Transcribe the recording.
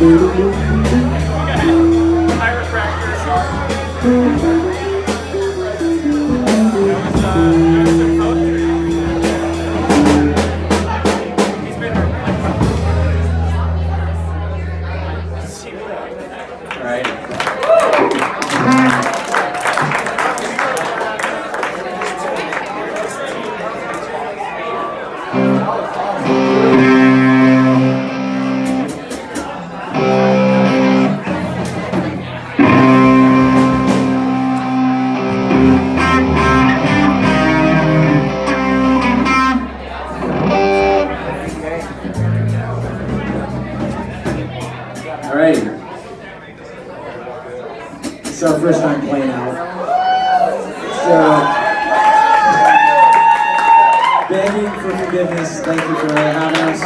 All right. Playing out. So, begging for forgiveness. Thank you for having us.